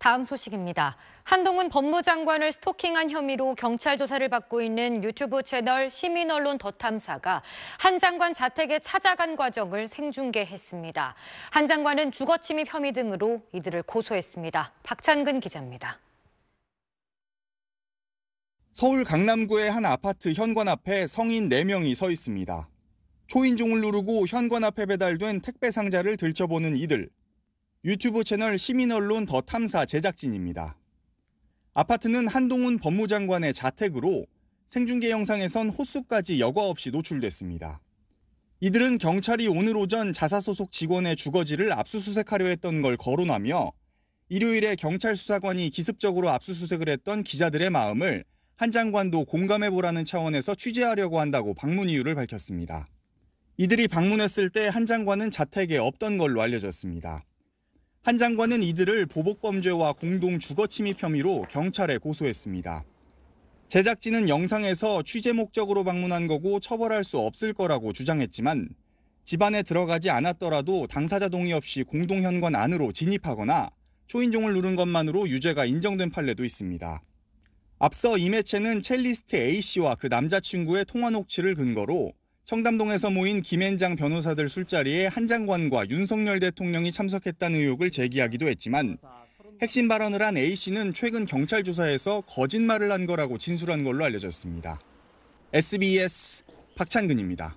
다음 소식입니다. 한동훈 법무장관을 스토킹한 혐의로 경찰 조사를 받고 있는 유튜브 채널 시민언론 더탐사가 한 장관 자택에 찾아간 과정을 생중계했습니다. 한 장관은 주거침입 혐의 등으로 이들을 고소했습니다. 박찬근 기자입니다. 서울 강남구의 한 아파트 현관 앞에 성인 4명이 서 있습니다. 초인종을 누르고 현관 앞에 배달된 택배 상자를 들춰보는 이들. 유튜브 채널 시민언론 더 탐사 제작진입니다. 아파트는 한동훈 법무장관의 자택으로 생중계 영상에선 호수까지 여과 없이 노출됐습니다. 이들은 경찰이 오늘 오전 자사 소속 직원의 주거지를 압수수색하려 했던 걸 거론하며 일요일에 경찰 수사관이 기습적으로 압수수색을 했던 기자들의 마음을 한 장관도 공감해보라는 차원에서 취재하려고 한다고 방문 이유를 밝혔습니다. 이들이 방문했을 때 한 장관은 자택에 없던 걸로 알려졌습니다. 한 장관은 이들을 보복범죄와 공동 주거침입 혐의로 경찰에 고소했습니다. 제작진은 영상에서 취재 목적으로 방문한 거고 처벌할 수 없을 거라고 주장했지만 집안에 들어가지 않았더라도 당사자 동의 없이 공동현관 안으로 진입하거나 초인종을 누른 것만으로 유죄가 인정된 판례도 있습니다. 앞서 이 매체는 첼리스트 A씨와 그 남자친구의 통화 녹취를 근거로 청담동에서 모인 김앤장 변호사들 술자리에 한 장관과 윤석열 대통령이 참석했다는 의혹을 제기하기도 했지만 핵심 발언을 한 A씨는 최근 경찰 조사에서 거짓말을 한 거라고 진술한 걸로 알려졌습니다. SBS 박찬근입니다.